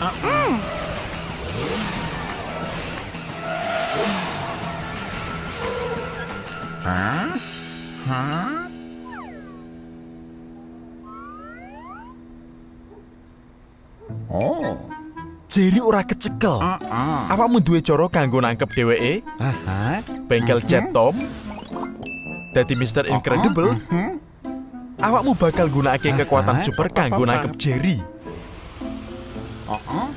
Hah? Hah? Oh. Jerry ora kecekel. Uh-uh. Awakmu duwe cara kanggo nangkep dheweke? Aha. Bengkel jet Tom? Dadi Mr. Incredible? Mhm. Awakmu bakal gunakake kekuatan super kanggo nangkep Jerry. Mhm.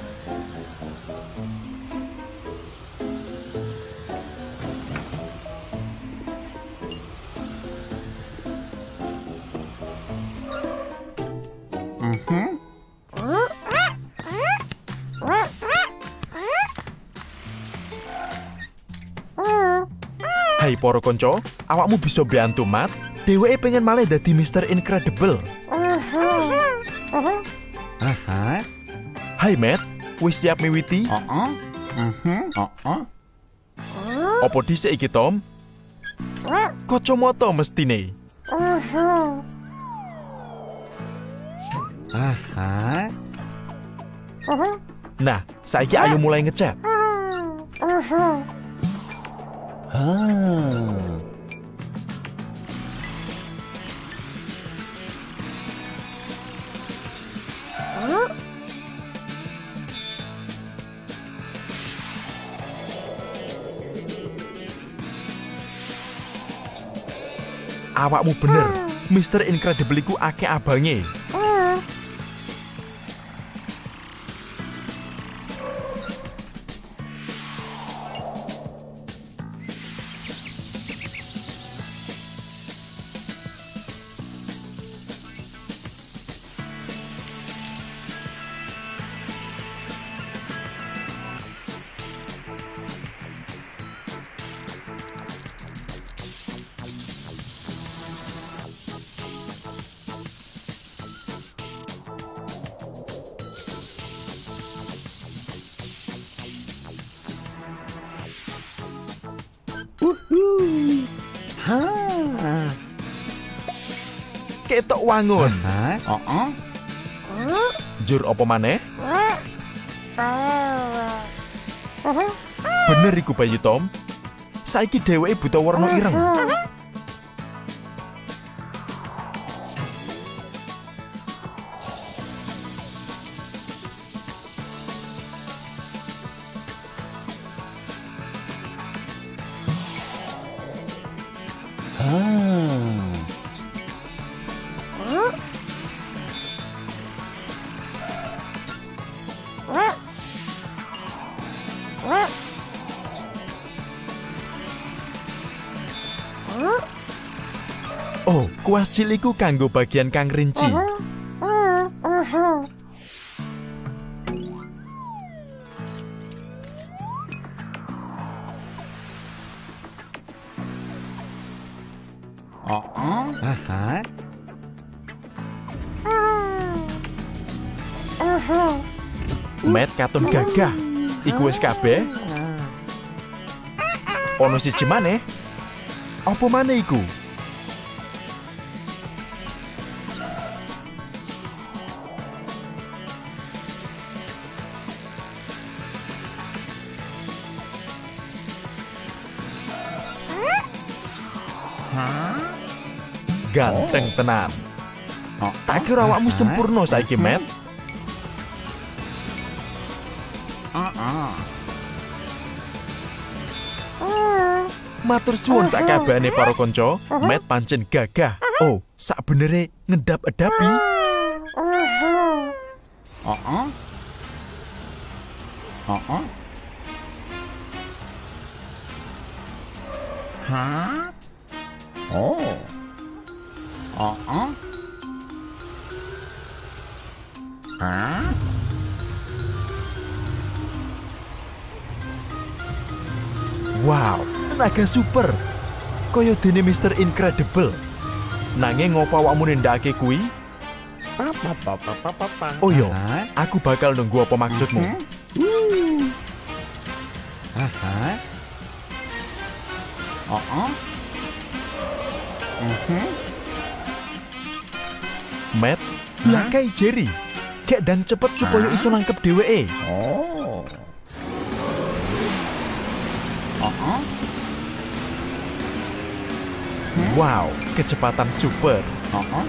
Hai para konco, awakmu bisa bantu Mat? Dheweke pengen malih dadi Mr. Incredible. Aha. Hai Matt, wis siap miwiti? Uh-uh. Mhm. Uh-uh. Apa dhisik iki Tom? Kacamata mestine. Aha. Nah, saiki ayo mulai ngecat. Ah. Awakmu bener. Mr. Incredible iku akeh abange. Wangun. Ha. Uh-uh. Jur apa maneh? Bener iku Bayu Tom. Saiki dheweke buta warna ireng. Ah. Kuas ciliku kanggo bagian kang rinci. Matt katon gagah. Iku wis kabeh. Ono siji maneh. Apa maneh iku? Ganteng tenan. Uh-uh. Tak kira awakmu Aha. sempurna saiki, Matt. Uh-uh. Matur suwun sak kabehane para kanca, Matt pancen gagah. Oh, sak benere ngedap-edapi. Uh-uh. Uh-uh. Hah? Oh. Uh-uh. Hah? Wow, tenaga super. Kaya dene Mr. Incredible. Nanging ngopo awakmu nindakake kuwi? Oh iya, Hah? aku bakal nunggu apa maksudmu. Aha. Uh-uh. Mhm. Matt, lakai Jerry. gek dan cepet supaya iso nangkep dheweke. Oh. Uh-uh. Wow, kecepatan super. Uh-uh.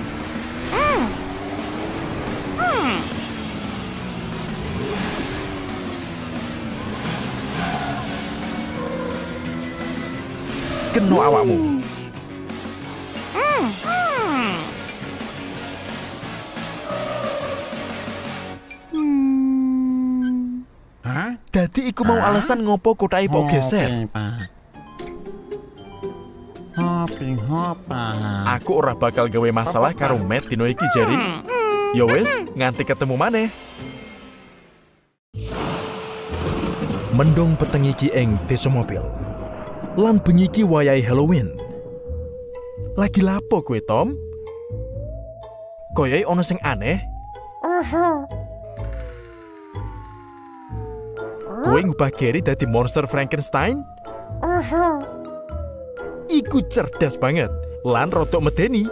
Keno awakmu. Hah? Dadi iku mau alasan ngopo kotahe pok geser. Hopa. Aku ora bakal gawe masalah karo Matt dino iki Jerry. Ya wis, nganti ketemu maneh. Mendung peteng iki ing desa mobil. Lan bengi iki wayahe Halloween. Lagi lapo kowe, Tom? Koyoke ana sing aneh. Kowe ngubah Gary dadi monster Frankenstein? Iku cerdas banget, lan rodok medeni.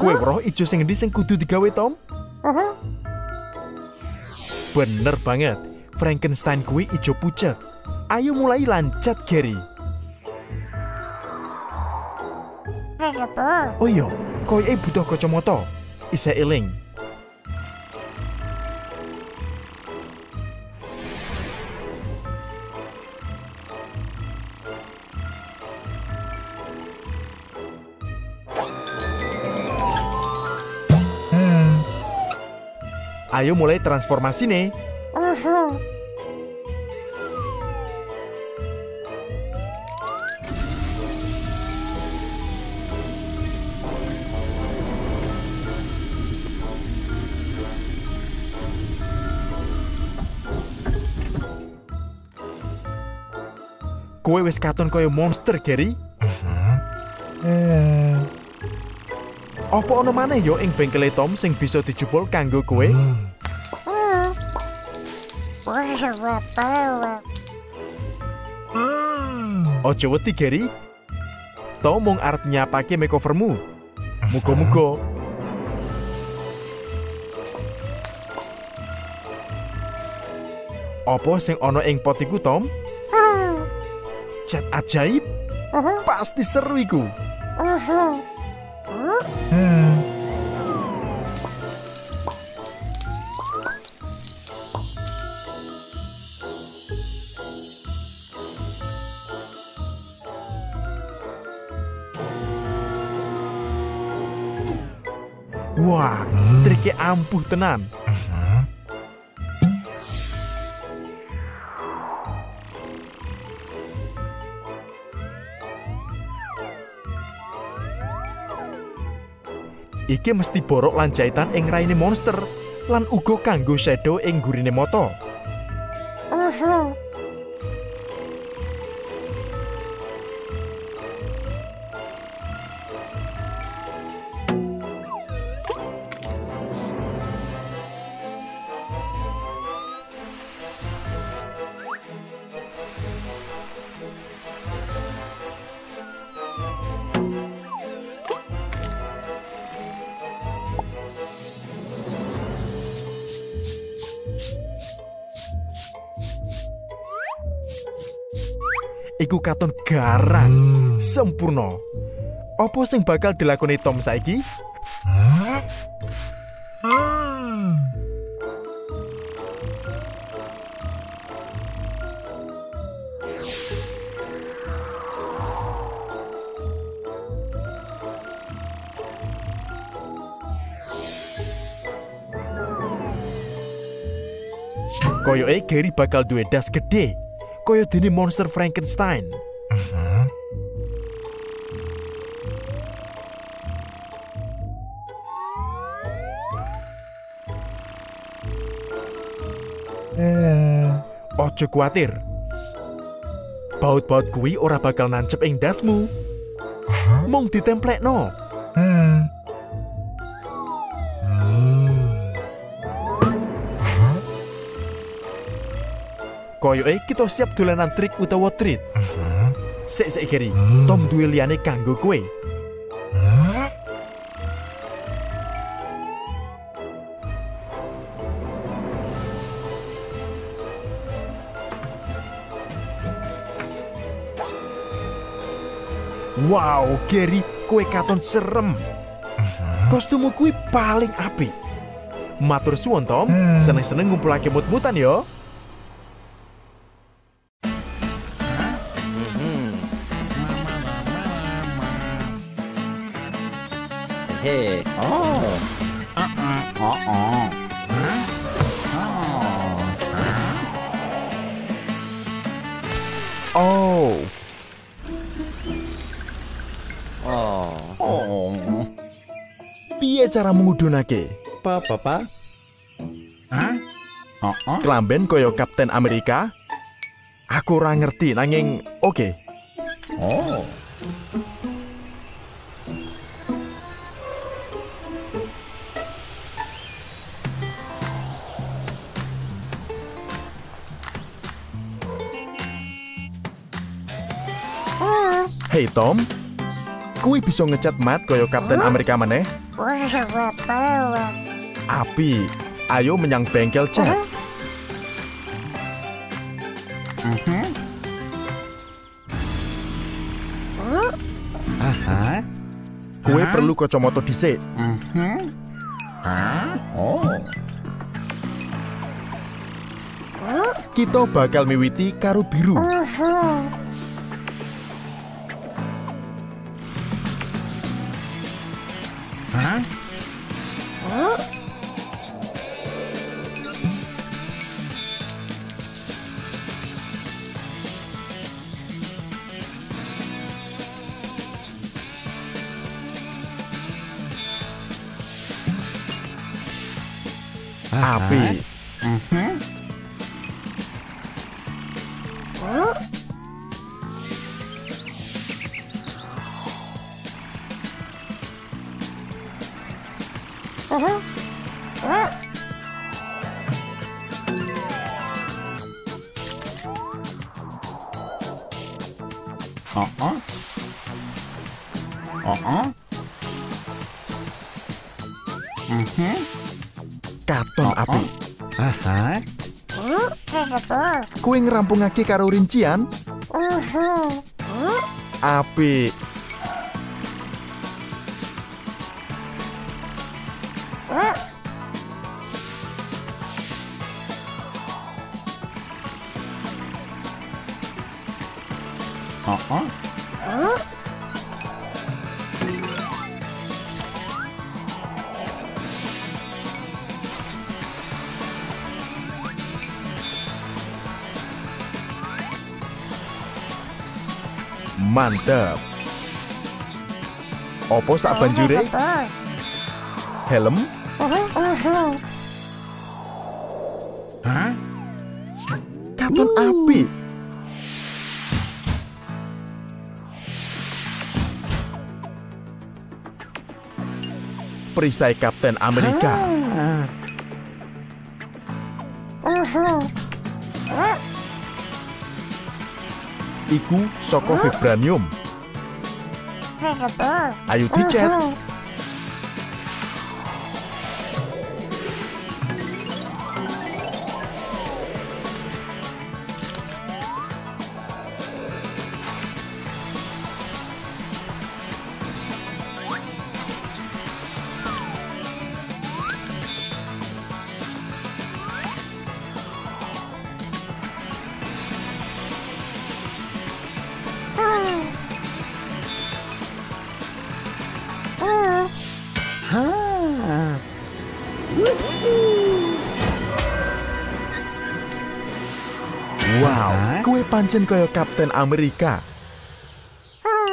Kue roh ijo sing endi sing kudu digawe Tom? Bener banget, Frankenstein kue ijo pucet. Ayo mulai lancat Gary. Oh iya, kowe e butuh kacamata. Isa eling. Ayo mulai transformasi nih. Kowe wis katon kaya monster, Gary. Apa ono maneh yo ing bengkele Tom sing bisa dijupul kanggo kowe? Ojo wedi, Gary. Tom mung arep nyapake makeovermu. Muga-muga Apa sing ana ing pot iku, Tom? Cat ajaib? Pasti seru iku. Wah, triknya ampuh tenan. Iki mesti borok lan jahitan ing raine monster lan uga kanggo shadow ing gurine. Iku katon garang, sempurna. Apa sing bakal dilakoni Tom saiki? Koyoke Gary bakal duwe das gede, koyo dene monster Frankenstein. Ojo kuatir. Baut-baut kuwi ora bakal nancep ing dasmu. Mung ditemplekno. Koyoke kita siap dolanan trik utawa treat. Sik sik Gary, Tom duwe liyane kanggo kowe. Wow, Gary, kowe katon serem. Kostummu kuwi paling apik. Matur suwun Tom, seneng-seneng ngumpulake mut-mutan yo. Cara mengudunake? apa bapak? Hah? Oh, oh. Klamben koyo Kapten Amerika? Aku ora ngerti nanging oke. Oh. Hey Tom, kuwi bisa ngecat mat koyo Kapten Amerika maneh? Api, ayo menyang bengkel cat. Mhm. Aha. Kue Hah? perlu kacamata dhisik. Mhm. Hah? Oh. Kita bakal miwiti karo biru. Hah? Api. Mhm. Katon api. Aha. Kue ngerampungake karo rincian? Api. Mantep. Opo sak banjure? Helm? Hah? Katon api. Perisai Kapten Amerika. Iku soko vibranium. Ayo dicet. Pancen kaya Kapten Amerika.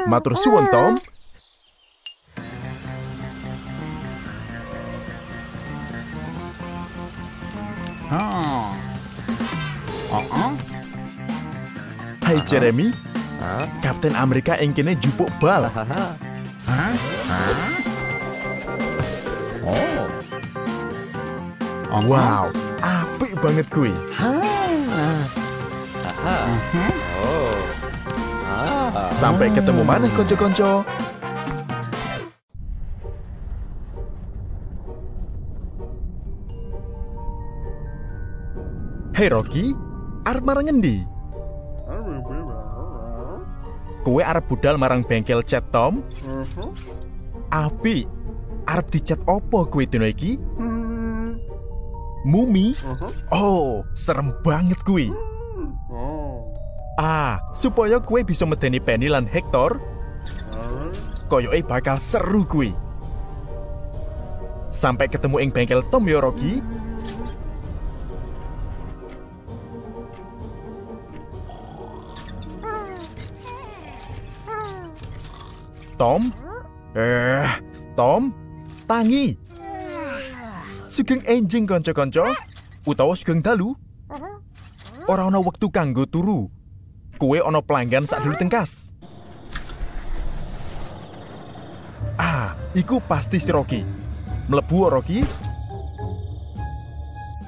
Matur suwun Tom. Oh. Oh, oh. Hai Jeremy? Kapten Amerika ing kene jupuk bal. Hah? Oh. Oh, Wow, apik banget kuwi. Hah? Mhm. Oh. Ah. Sampai ketemu mana konco-konco. Hei Rocky, arep marang ngendi? Kowe arep budal marang bengkel cat Tom? Api, arep dicat opo kowe dino iki? Mumi? Oh, serem banget kuwi. Ah, supaya kue bisa medeni Penny lan Hector, koyoke bakal seru kuwi. Sampai ketemu ing bengkel Tom yo Rocky. Tom? Eh, Tom? Tangi. Sugeng enjing kanca-kanca utawa sugeng dalu. Ora ana wektu kanggo turu. Kowe ana pelanggan sak dulu tengkas. Ah, iku pasti si Rocky. Mlebu Rocky?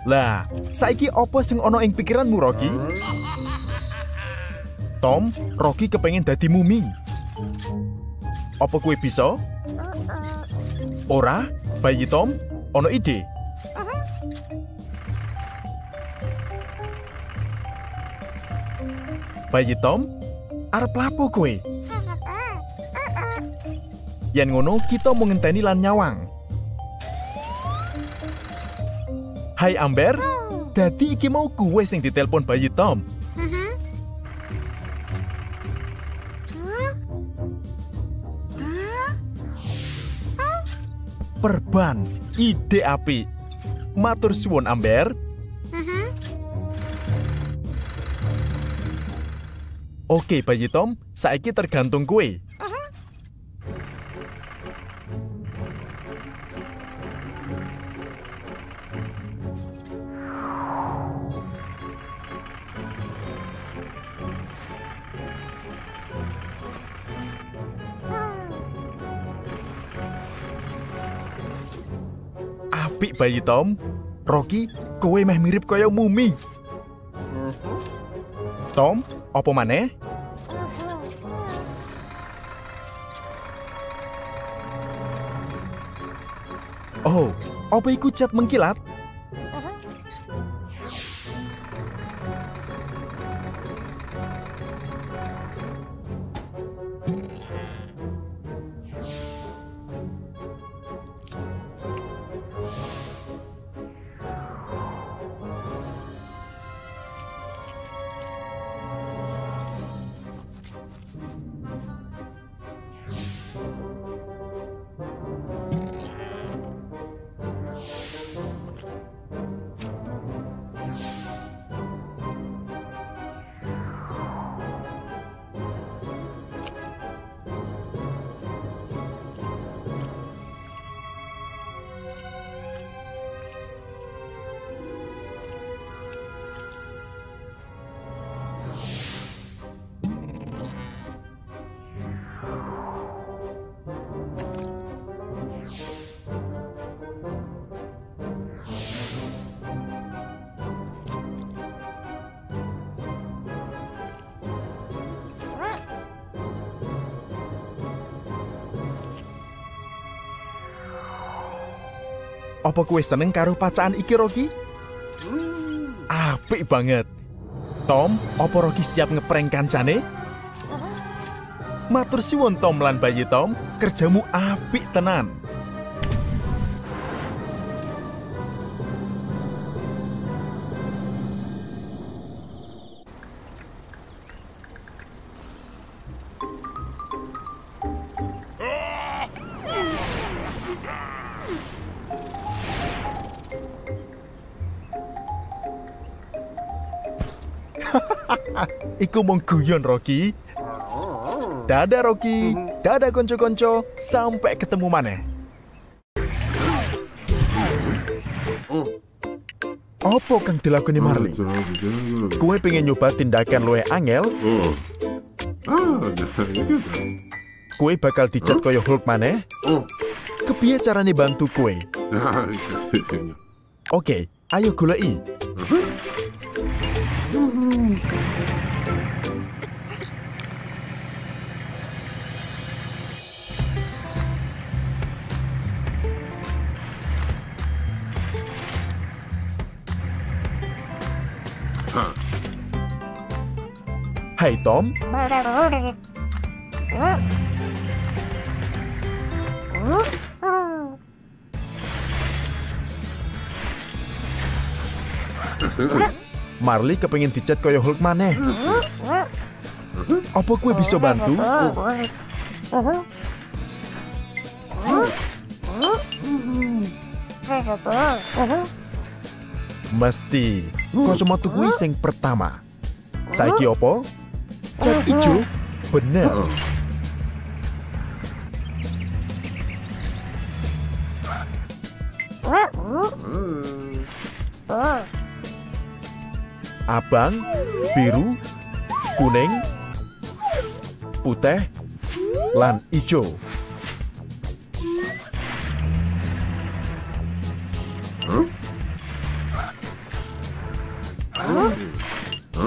Lah, saiki apa sing ana ing pikiranmu Rocky? Tom, Rocky kepengen dadi mumi. Apa kue bisa? Ora, bayi Tom, ono ide. Bayi Tom, arep lapo kowe? Yen ngono kita mau ngenteni lan nyawang. Hai Amber, dadi iki mau kue sing ditelepon bayi Tom. Perban, ide api. Matur suwun Amber. Oke bayi Tom, saiki tergantung kue. Apik bayi Tom. Rocky, kowe meh mirip kaya mumi. Tom, apa maneh? Oh, apa iku cat mengkilat? Apa kue seneng karo pacaan iki Rocky? Apik banget. Tom, apa Rocky siap ngeprank kancane? Matur suwun Tom lan bayi Tom, kerjamu apik tenan. Iku mung guyon Rocky. Dadah Rocky, dadah konco-konco, sampai ketemu maneh. Apa kang dilakoni Marley? Kue pengen nyoba tindakan luwe angel, kue bakal dicat kaya Hulk maneh. Oh. Kepiye carane bantu kue? Oke, ayo goleki. luôn Hay tóm. Ừ. Marley kepengin dicat kaya Hulk maneh. Apa kue bisa bantu? Mesti. Kacamata kuwi sing pertama. Saiki apa? Cat ijo? Bener. Abang, biru, kuning, putih, lan ijo.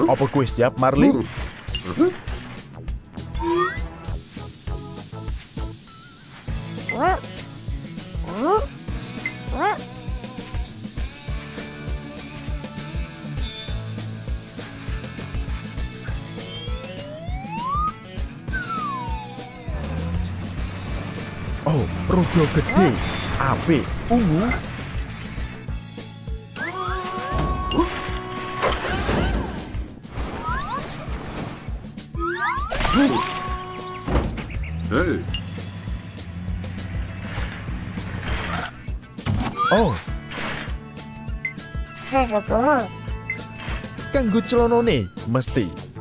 Apa kue siap, Marley? Rodo gede, apik, ungu, Hey. Oh, kanggo celonone mesti.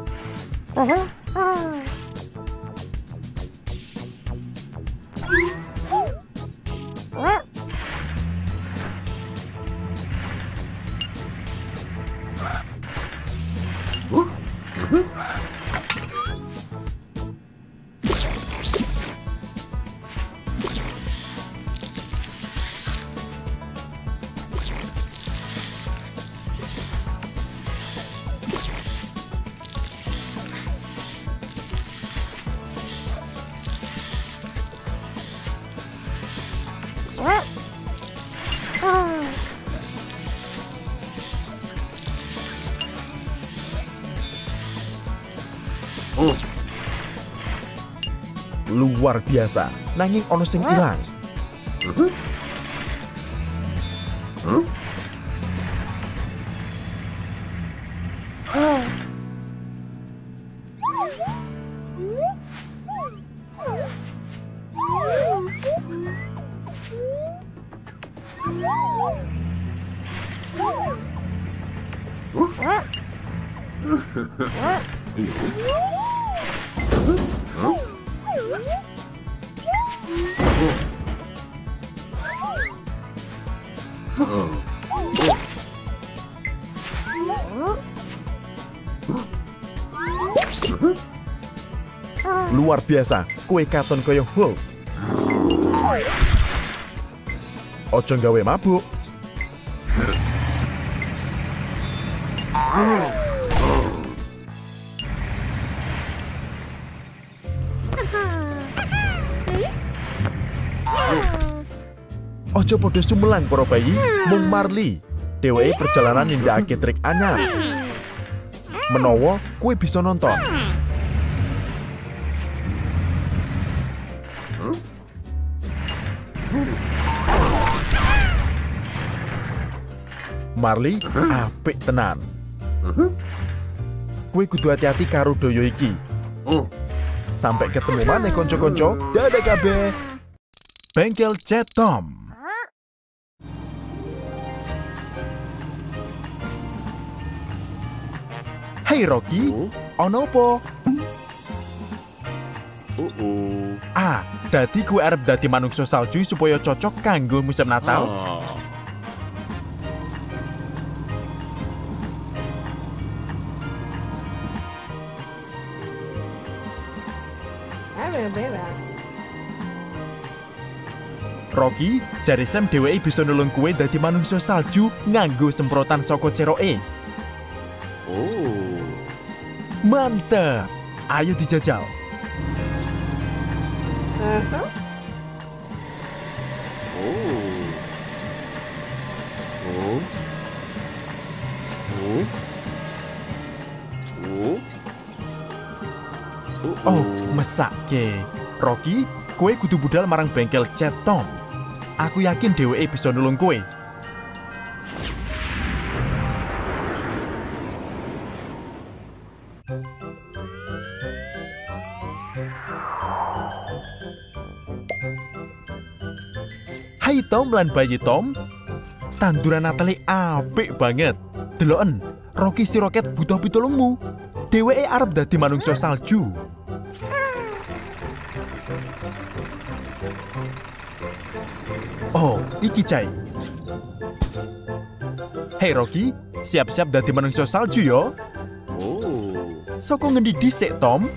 Luar biasa, nanging ono sing ilang. Luar biasa, kue katon kaya Hulk. Ojo gawe mabuk. Ojo podo sumelang para bayi, mung Marley. Dheweke perjalanan nindakake trik anyar. Menawa kue bisa nonton. Marley apik tenan. Kue kudu hati-hati karo doyo iki. Sampai ketemu mana konco-konco. Dadah kabeh. Bengkel Chat Hey Rocky, ono apa? Uh-oh. Ah, dadi gue arep dadi manungsa salju supaya cocok kanggo musim Natal. Ah. Rocky, jari Sam dheweke bisa nulung kue dadi manungsa salju nganggo semprotan saka ceroke. Oh. Mantep. Ayo dijajal. Oh. Oh. Oh. Oh. Oh, mesake. Rocky, kowe kudu budal marang bengkel Chat Tom. Aku yakin dheweke bisa nulung kowe. Tom lan bayi Tom. Tanduran Natali apik banget. Deloken, Rocky si Roket butuh pitulungmu. Dheweke arep dadi manungsa salju. Oh, iki Cai. Hei Rocky, siap-siap dadi manungsa salju yo. Oh. Soko ngendi dhisik, Tom?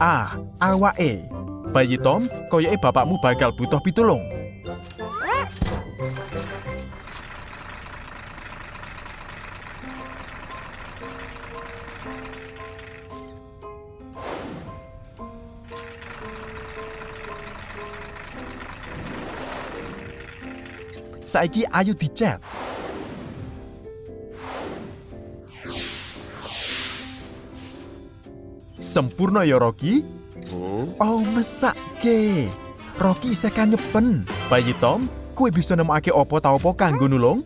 Ah, awake. Bayi Tom, koyoke bapakmu bakal butuh pitulung. Saiki ayo dicat. Sempurna ya Rocky? Oh. Oh, mesake. Rocky isih kanyepen. Bayi Tom, kue bisa nemokake opo ta opo kanggo nulung?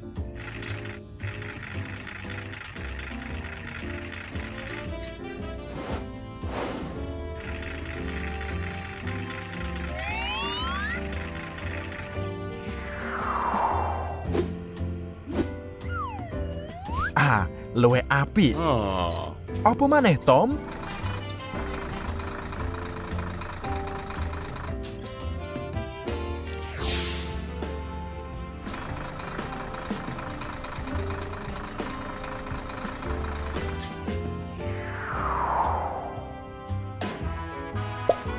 Luwe api. Oh. Apa maneh, Tom?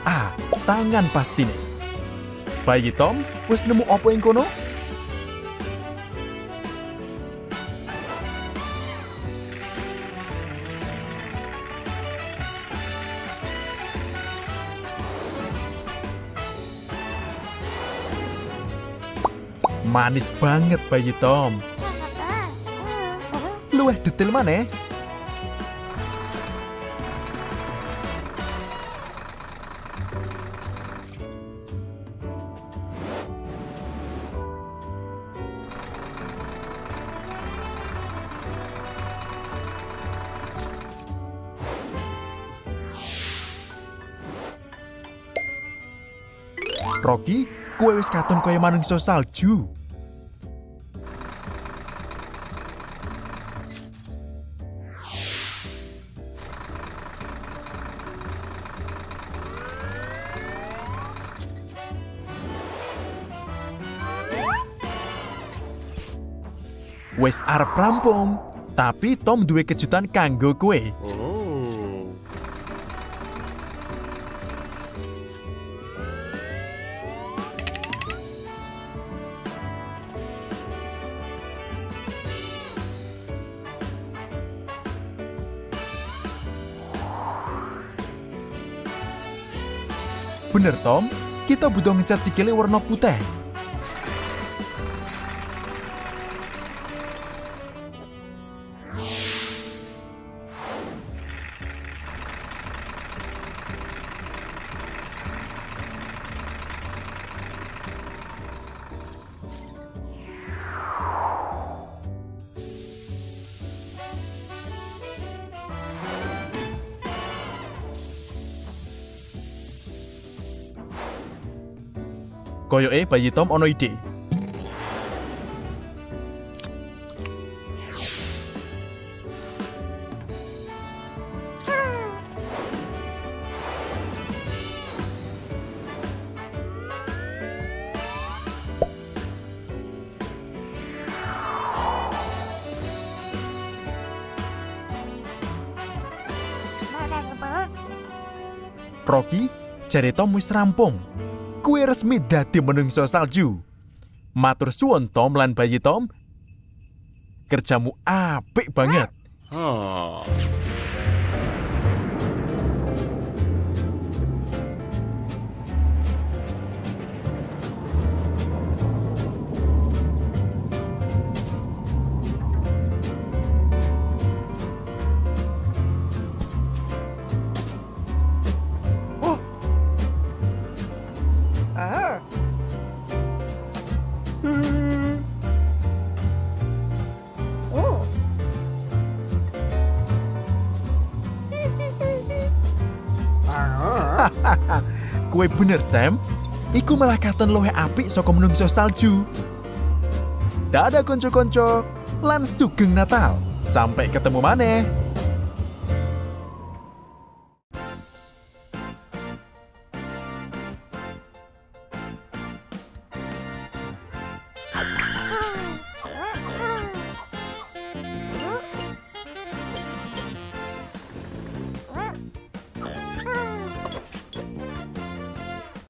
Ah, tangan pasti nih. Bayi Tom, wis nemu apa yang kono? Manis banget bayi Tom. Luweh detail mana? Rocky, kue wis katon kaya manungsa salju. Wes arep rampung, tapi Tom duwe kejutan kanggo kue. Bener Tom, kita butuh ngecat sikile warna putih. Koyoke bayi Tom ono ide. Rocky, jare Tom wis rampung. Kue resmi dadi menungso salju. Matur suwun Tom lan bayi Tom. Kerjamu apik banget. Oh. Kue bener, Sam. Iku malah katon luwih apik saka menungso salju. Dadah konco-konco, lan sugeng Natal. Sampai ketemu maneh.